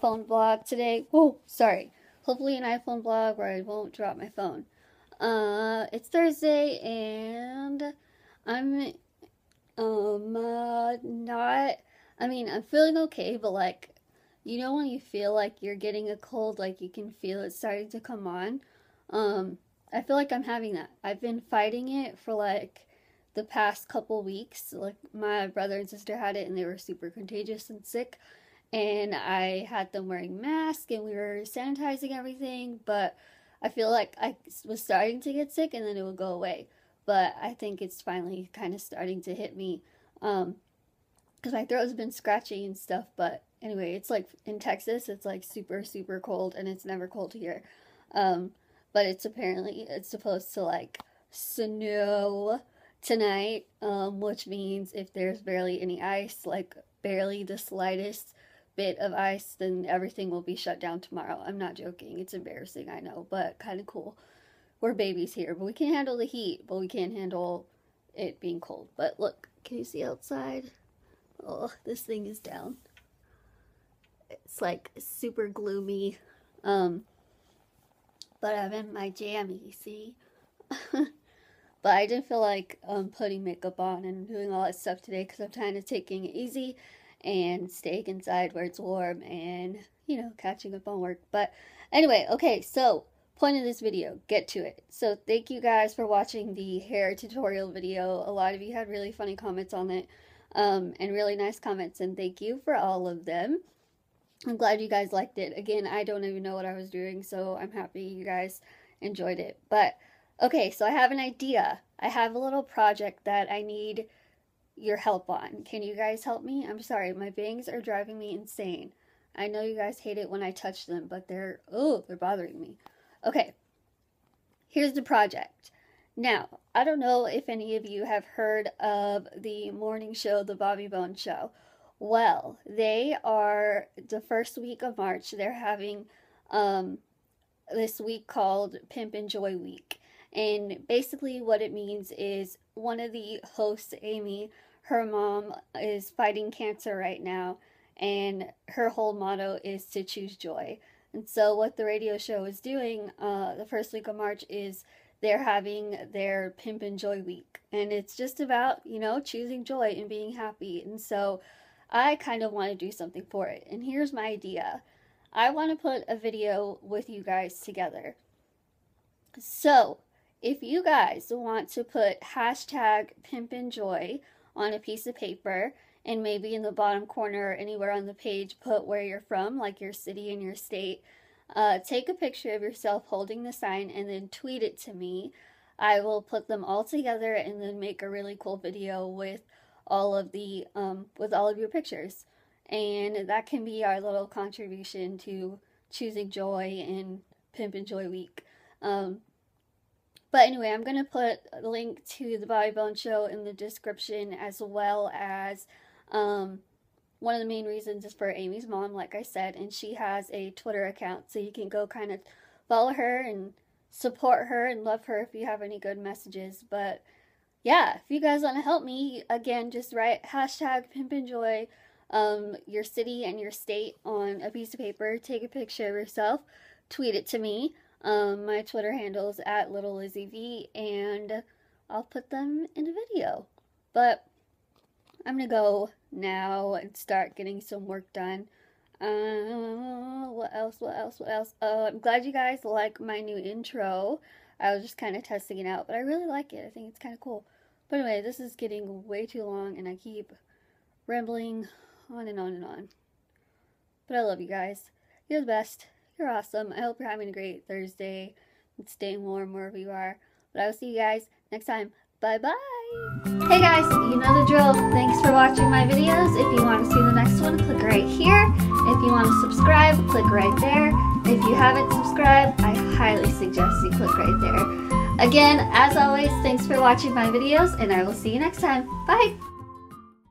iPhone vlog today. Oh, sorry. Hopefully an iPhone vlog where I won't drop my phone. Uh, it's Thursday and I'm um uh, not. I mean, I'm feeling okay, but like, you know when you feel like you're getting a cold, like you can feel it starting to come on. Um, I feel like I'm having that. I've been fighting it for like the past couple weeks. Like my brother and sister had it and they were super contagious and sick and I had them wearing masks and we were sanitizing everything, but I feel like I was starting to get sick and then it would go away. But I think it's finally kind of starting to hit me um cuz my throat has been scratchy and stuff, but anyway, it's like in Texas, it's like super super cold and it's never cold here. Um but it's apparently it's supposed to like snow tonight, um, which means if there's barely any ice, like barely the slightest bit of ice, then everything will be shut down tomorrow. I'm not joking. It's embarrassing, I know, but kind of cool. We're babies here, but we can handle the heat, but we can't handle it being cold. But look, can you see outside? Oh, this thing is down. It's like super gloomy. Um, but I'm in my jammy, see? but I didn't feel like um, putting makeup on and doing all that stuff today because I'm kind of taking it easy and staying inside where it's warm and, you know, catching up on work. But anyway, okay, so point of this video, get to it. So thank you guys for watching the hair tutorial video. A lot of you had really funny comments on it um, and really nice comments, and thank you for all of them. I'm glad you guys liked it. Again, I don't even know what I was doing, so I'm happy you guys enjoyed it. But, okay, so I have an idea. I have a little project that I need your help on. Can you guys help me? I'm sorry, my bangs are driving me insane. I know you guys hate it when I touch them, but they're, oh, they're bothering me. Okay, here's the project. Now, I don't know if any of you have heard of the morning show, The Bobby Bones Show. Well, they are the first week of March, they're having um, this week called Pimpin' Joy Week. And basically, what it means is one of the hosts, Amy, her mom is fighting cancer right now, and her whole motto is to choose joy. And so, what the radio show is doing uh, the first week of March is they're having their Pimpin' Joy week. And it's just about, you know, choosing joy and being happy. And so, I kind of want to do something for it. And here's my idea I want to put a video with you guys together. So, if you guys want to put hashtag Pimpin' Joy on a piece of paper and maybe in the bottom corner or anywhere on the page put where you're from, like your city and your state. Uh, take a picture of yourself holding the sign and then tweet it to me. I will put them all together and then make a really cool video with all of the um, with all of your pictures. And that can be our little contribution to choosing joy in Pimpin' Joy Week. Um, but anyway, I'm going to put a link to the Bobby Bones Show in the description as well as um, one of the main reasons is for Amy's mom, like I said, and she has a Twitter account, so you can go kind of follow her and support her and love her if you have any good messages. But yeah, if you guys want to help me, again, just write hashtag pimpin' joy um, your city and your state on a piece of paper, take a picture of yourself, tweet it to me. Um, my Twitter handle is at Little Lizzie V, and I'll put them in a video. But I'm gonna go now and start getting some work done. Uh, what else? What else? What else? Oh, I'm glad you guys like my new intro. I was just kind of testing it out, but I really like it. I think it's kind of cool. But anyway, this is getting way too long, and I keep rambling on and on and on. But I love you guys. You're the best. You're awesome. I hope you're having a great Thursday and staying warm wherever you are. But I will see you guys next time. Bye bye. Hey guys, you know the drill. Thanks for watching my videos. If you want to see the next one, click right here. If you want to subscribe, click right there. If you haven't subscribed, I highly suggest you click right there. Again, as always, thanks for watching my videos, and I will see you next time. Bye!